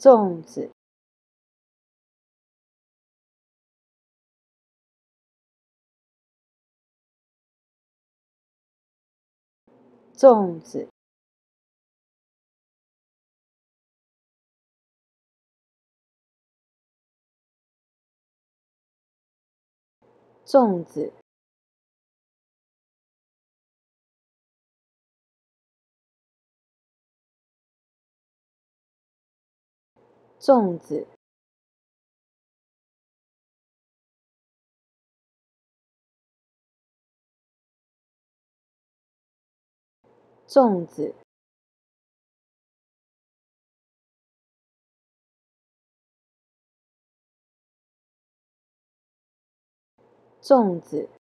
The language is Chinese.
粽子，粽子，粽子。粽子，粽子，粽子。